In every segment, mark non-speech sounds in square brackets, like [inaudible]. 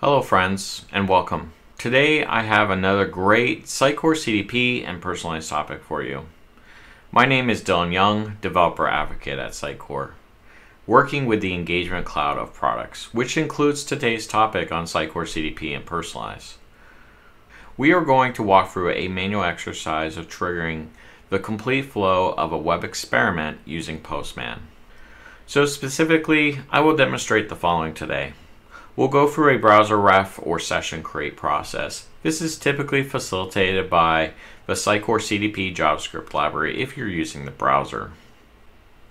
Hello friends and welcome. Today I have another great Sitecore CDP and Personalize topic for you. My name is Dylan Young, developer advocate at Sitecore, working with the engagement cloud of products, which includes today's topic on Sitecore CDP and personalize. We are going to walk through a manual exercise of triggering the complete flow of a web experiment using Postman. So specifically, I will demonstrate the following today. We'll go through a browser ref or session create process. This is typically facilitated by the Sitecore CDP JavaScript library if you're using the browser.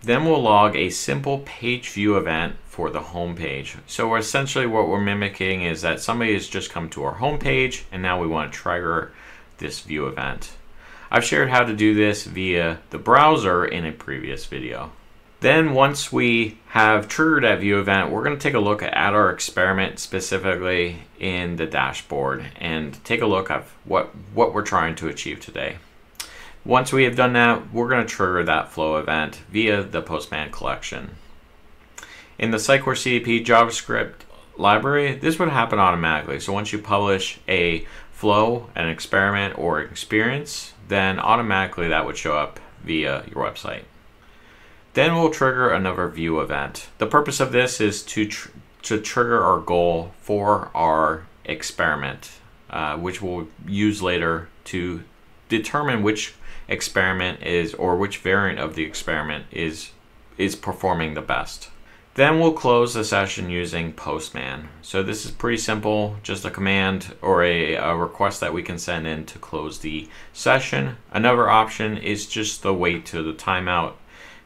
Then we'll log a simple page view event for the home page. So essentially what we're mimicking is that somebody has just come to our home page and now we want to trigger this view event. I've shared how to do this via the browser in a previous video. Then once we have triggered that view event, we're going to take a look at our experiment specifically in the dashboard and take a look at what, what we're trying to achieve today. Once we have done that, we're going to trigger that flow event via the Postman collection. In the Sitecore CDP JavaScript library, this would happen automatically. So once you publish a flow, an experiment, or experience, then automatically that would show up via your website. Then we'll trigger another view event. The purpose of this is to, tr to trigger our goal for our experiment, uh, which we'll use later to determine which experiment is or which variant of the experiment is is performing the best. Then we'll close the session using Postman. So this is pretty simple, just a command or a, a, request that we can send in to close the session. Another option is just the wait to the timeout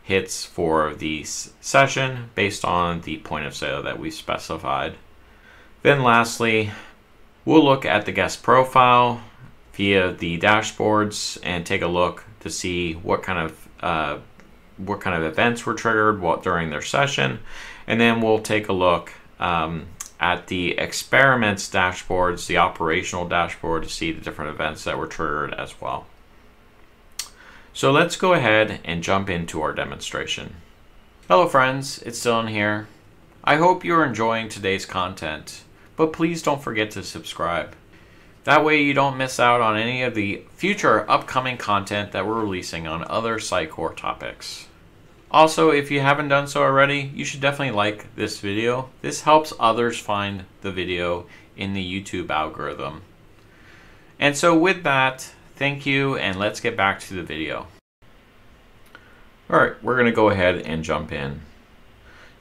hits for the session based on the point of sale that we specified. Then lastly, we'll look at the guest profile via the dashboards and take a look to see what kind of uh, what kind of events were triggered what during their session and then we'll take a look um, at the experiments dashboards the operational dashboard to see the different events that were triggered as well so let's go ahead and jump into our demonstration. Hello friends, it's Dylan here. I hope you're enjoying today's content, but please don't forget to subscribe. That way you don't miss out on any of the future upcoming content that we're releasing on other Sitecore topics. Also, if you haven't done so already, you should definitely like this video. This helps others find the video in the YouTube algorithm. And so with that, Thank you, and let's get back to the video. Alright, we're going to go ahead and jump in.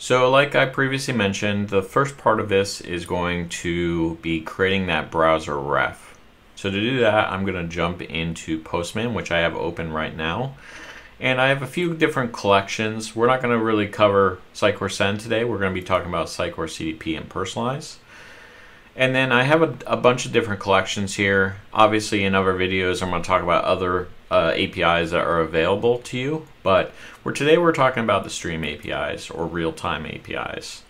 So like I previously mentioned, the first part of this is going to be creating that browser ref. So to do that, I'm going to jump into Postman, which I have open right now. And I have a few different collections. We're not going to really cover Sitecore Send today. We're going to be talking about Sitecore CDP and Personalize. And then I have a, a, bunch of different collections here. Obviously, in other videos, I'm going to talk about other uh, APIs that are available to you. But we're, today we're talking about the stream APIs or real-time APIs.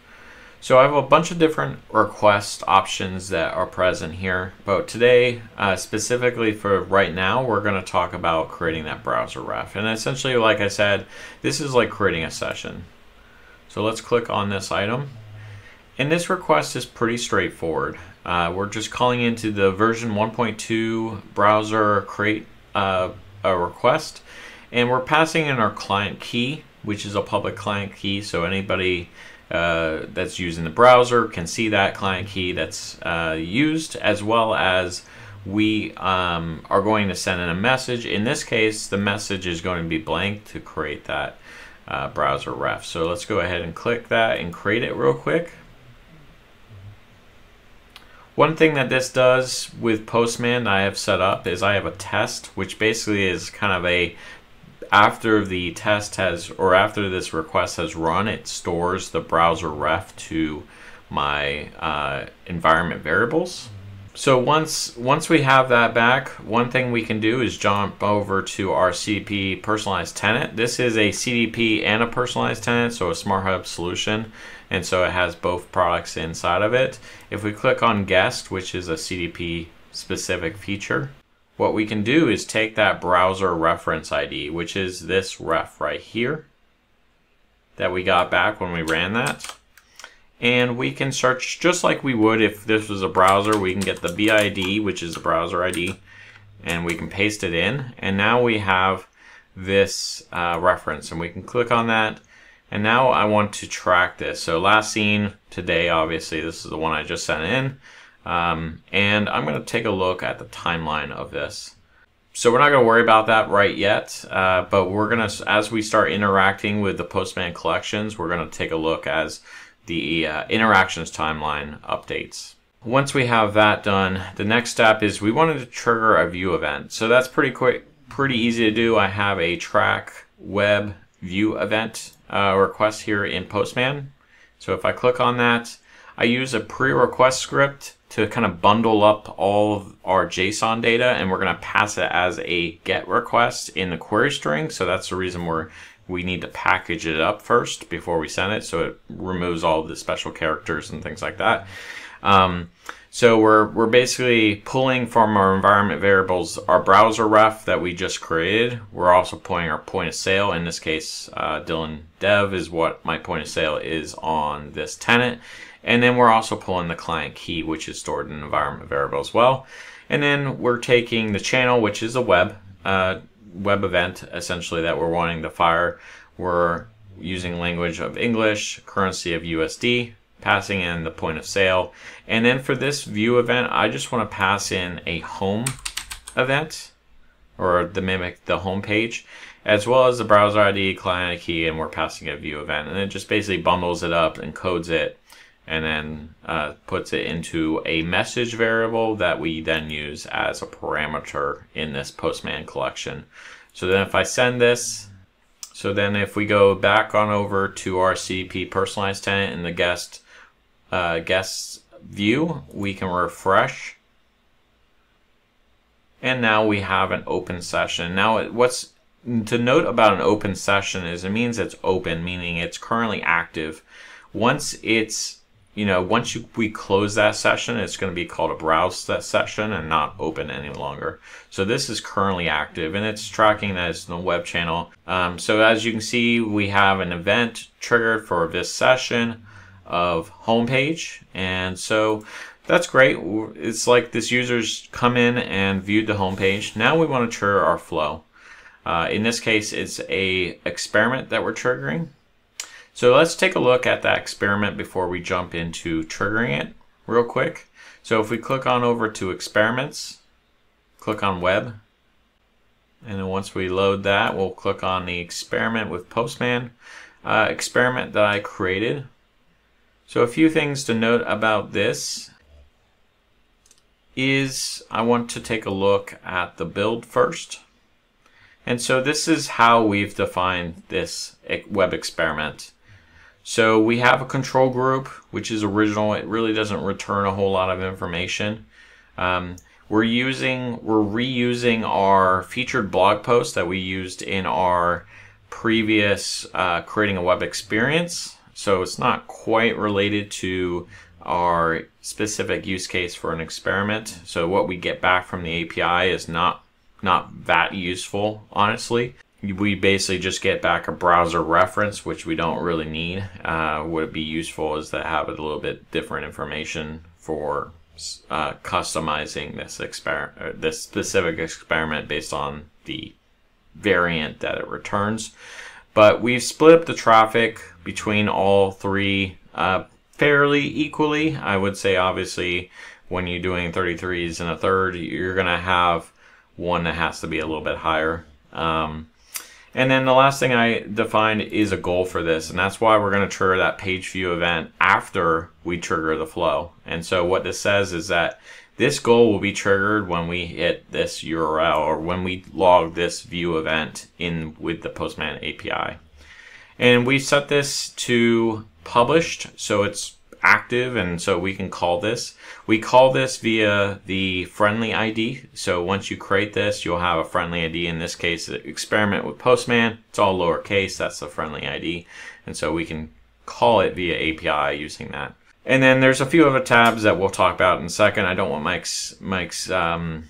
So I have a bunch of different request options that are present here. But today, uh, specifically for right now, we're going to talk about creating that browser ref. And essentially, like I said, this is like creating a session. So let's click on this item and this request is pretty straightforward. Uh, we're just calling into the version 1.2 browser create uh, a request and we're passing in our client key which is a public client key so anybody uh, that's using the browser can see that client key that's uh, used as well as we um, are going to send in a message. In this case the message is going to be blank to create that uh, browser ref. So let's go ahead and click that and create it real quick. One thing that this does with Postman I have set up is I have a test, which basically is kind of a after the test has or after this request has run, it stores the browser ref to my uh, environment variables. So once once we have that back, one thing we can do is jump over to our CDP Personalize tenant. This is a CDP and a Personalize tenant, so a Smart Hub solution and so it has both products inside of it. If we click on guest, which is a CDP specific feature, what we can do is take that browser reference ID, which is this ref right here that we got back when we ran that. And we can search just like we would if this was a browser. We can get the BID, which is the browser ID, and we can paste it in. And now we have this uh, reference, and we can click on that. And now I want to track this. So last seen today, obviously, this is the one I just sent in. Um, and I'm going to take a look at the timeline of this. So we're not going to worry about that right yet, uh, but we're going to, as we start interacting with the Postman collections, we're going to take a look as the uh, interactions timeline updates. Once we have that done, the next step is we wanted to trigger a view event. So that's pretty quick, pretty easy to do. I have a track web view event uh, request here in Postman. So if I click on that, I use a pre-request script to kind of bundle up all of our JSON data and we're going to pass it as a GET request in the query string. So that's the reason we're we need to package it up first before we send it so it removes all the special characters and things like that. Um, so we're, we're basically pulling from our environment variables our browser ref that we just created. We're also pulling our point of sale. In this case, uh, Dylan Dev is what my point of sale is on this tenant. And then we're also pulling the client key, which is stored in environment variable as well. And then we're taking the channel, which is a web, uh, web event, essentially, that we're wanting to fire. We're using language of English, currency of USD, passing in the point of sale. And then for this view event, I just want to pass in a home event or the mimic the home page as well as the browser ID, client key, and we're passing a view event. And it just basically bundles it up and codes it and then uh, puts it into a message variable that we then use as a parameter in this Postman collection. So then if I send this, so then if we go back on over to our CDP Personalize tenant in the guest uh, guest view, we can refresh. And now we have an open session. Now what's to note about an open session is it means it's open, meaning it's currently active. Once it's you know, once you, we close that session, it's going to be called a browse that session and not open any longer. So this is currently active and it's tracking that as the web channel. Um, so as you can see, we have an event triggered for this session of homepage. And so that's great. It's like this user's come in and viewed the homepage. Now we want to trigger our flow. Uh, in this case, it's a experiment that we're triggering. So let's take a look at that experiment before we jump into triggering it real quick. So if we click on over to experiments, click on web, and then once we load that, we'll click on the experiment with Postman uh, experiment that I created. So a few things to note about this is I want to take a look at the build first. And so this is how we've defined this web experiment. So we have a control group, which is original. It really doesn't return a whole lot of information. Um, we're using, we're reusing our featured blog post that we used in our previous uh, creating a web experience. So it's not quite related to our specific use case for an experiment. So what we get back from the API is not not that useful, honestly we basically just get back a browser reference, which we don't really need. Uh, would be useful is to have a little bit different information for uh, customizing this experiment, uh, this specific experiment based on the variant that it returns. But we've split up the traffic between all three uh, fairly equally. I would say, obviously, when you're doing 33s and a third, you're going to have one that has to be a little bit higher. Um, and then the last thing I defined is a goal for this, and that's why we're going to trigger that page view event after we trigger the flow. And so what this says is that this goal will be triggered when we hit this URL or when we log this view event in with the Postman API. And we set this to published, so it's active and so we can call this. We call this via the friendly ID. So once you create this, you'll have a friendly ID. In this case, experiment with Postman. It's all lowercase. That's the friendly ID. And so we can call it via API using that. And then there's a few other tabs that we'll talk about in a second. I don't want Mike's Mike's um,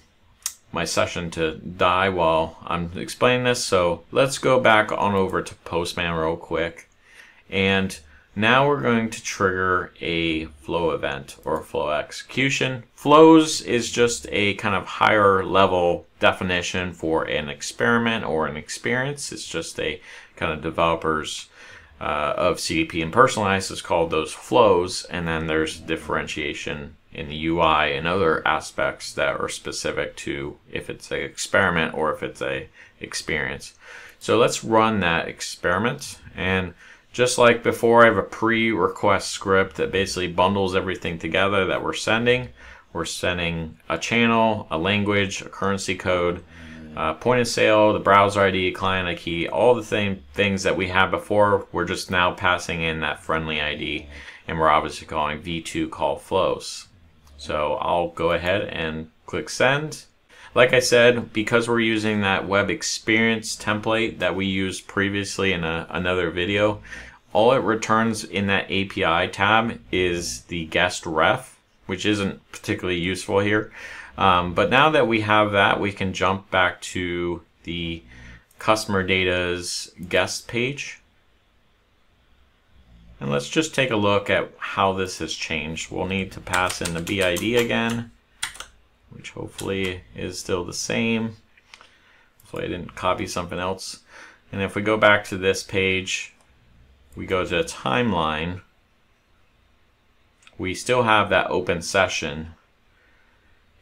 my session to die while I'm explaining this. So let's go back on over to Postman real quick. And now we're going to trigger a flow event or flow execution. Flows is just a kind of higher level definition for an experiment or an experience. It's just a kind of developers uh, of CDP and personalized is called those flows. And then there's differentiation in the UI and other aspects that are specific to if it's an experiment or if it's a experience. So let's run that experiment and just like before, I have a pre-request script that basically bundles everything together that we're sending. We're sending a channel, a language, a currency code, uh, point of sale, the browser ID, client ID, key all the same things that we had before. We're just now passing in that friendly ID, and we're obviously calling v2 call flows. So I'll go ahead and click send. Like I said, because we're using that web experience template that we used previously in a, another video, all it returns in that API tab is the guest ref, which isn't particularly useful here. Um, but now that we have that, we can jump back to the customer data's guest page. And let's just take a look at how this has changed. We'll need to pass in the BID again which hopefully is still the same. Hopefully I didn't copy something else. And if we go back to this page, we go to timeline, we still have that open session.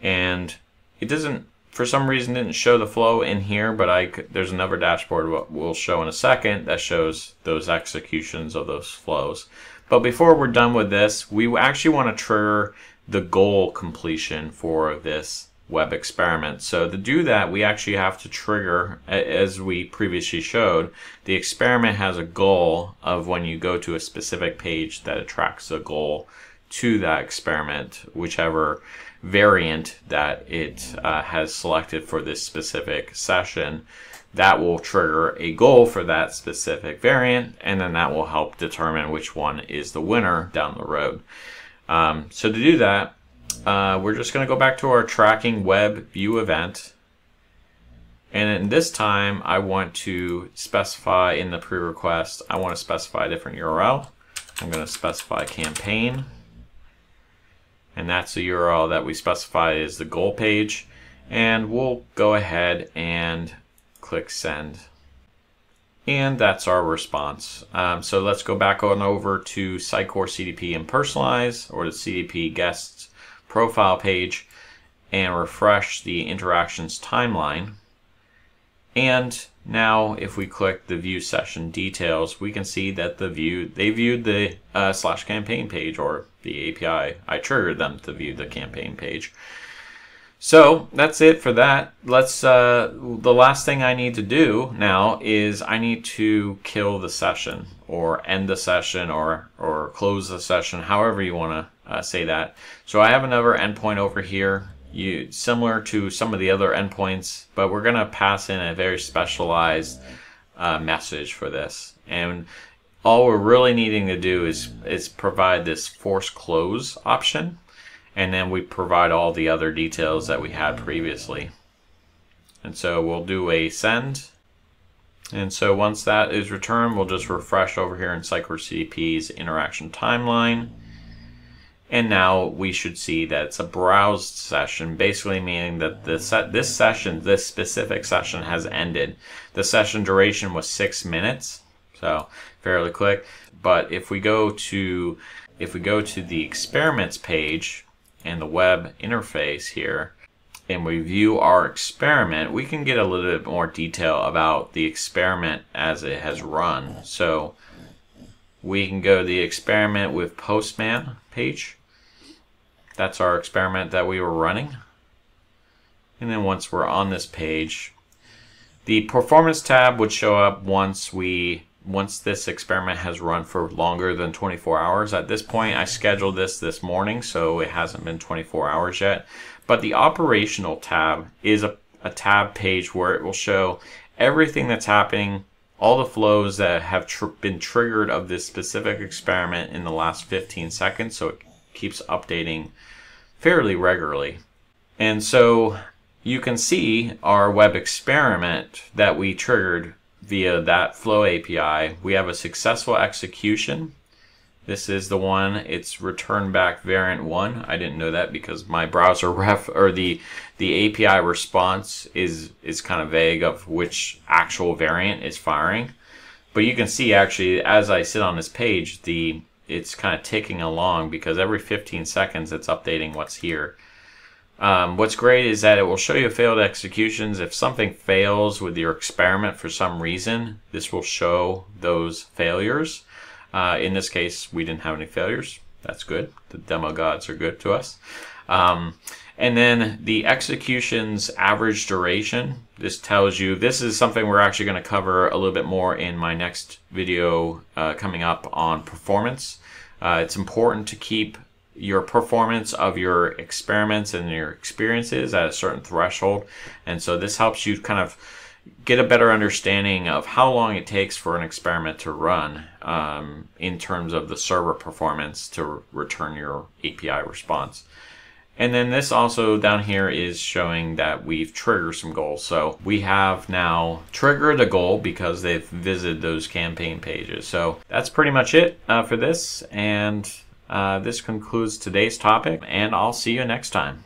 And it doesn't, for some reason, didn't show the flow in here, but I there's another dashboard we'll show in a second that shows those executions of those flows. But before we're done with this, we actually want to trigger the goal completion for this web experiment. So to do that, we actually have to trigger, as we previously showed, the experiment has a goal of when you go to a specific page that attracts a goal to that experiment, whichever variant that it uh, has selected for this specific session. That will trigger a goal for that specific variant, and then that will help determine which one is the winner down the road. Um, so to do that, uh, we're just going to go back to our tracking web view event. And this time, I want to specify in the pre-request, I want to specify a different URL. I'm going to specify campaign. And that's the URL that we specify is the goal page. And we'll go ahead and click send. And that's our response. Um, so let's go back on over to Sitecore CDP and personalize or the CDP guests profile page and refresh the interactions timeline. And now if we click the view session details, we can see that the view, they viewed the uh, slash campaign page or the API. I triggered them to view the campaign page. So that's it for that. Let's. Uh, the last thing I need to do now is I need to kill the session or end the session or or close the session, however you want to uh, say that. So I have another endpoint over here, you similar to some of the other endpoints, but we're gonna pass in a very specialized uh, message for this, and all we're really needing to do is is provide this force close option and then we provide all the other details that we had previously. And so we'll do a send. And so once that is returned, we'll just refresh over here in Sitecore CDP's interaction timeline. And now we should see that it's a browsed session, basically meaning that the set, this session, this specific session has ended. The session duration was six minutes, so fairly quick. But if we go to if we go to the experiments page, and the web interface here and we view our experiment, we can get a little bit more detail about the experiment as it has run. So we can go to the experiment with Postman page. That's our experiment that we were running. And then once we're on this page, the performance tab would show up once we once this experiment has run for longer than 24 hours. At this point, I scheduled this this morning, so it hasn't been 24 hours yet. But the operational tab is a, a tab page where it will show everything that's happening, all the flows that have tr been triggered of this specific experiment in the last 15 seconds. So it keeps updating fairly regularly. And so you can see our web experiment that we triggered via that flow API. We have a successful execution. This is the one, it's return back variant one. I didn't know that because my browser [laughs] ref or the the API response is is kind of vague of which actual variant is firing. But you can see actually as I sit on this page, the it's kind of ticking along because every 15 seconds it's updating what's here. Um, what's great is that it will show you failed executions. If something fails with your experiment for some reason, this will show those failures. Uh, in this case, we didn't have any failures. That's good. The demo gods are good to us. Um, and then the execution's average duration. This tells you, this is something we're actually going to cover a little bit more in my next video uh, coming up on performance. Uh, it's important to keep your performance of your experiments and your experiences at a certain threshold. And so this helps you kind of get a better understanding of how long it takes for an experiment to run um, in terms of the server performance to return your API response. And then this also down here is showing that we've triggered some goals. So we have now triggered a goal because they've visited those campaign pages. So that's pretty much it uh, for this. And uh, this concludes today's topic, and I'll see you next time.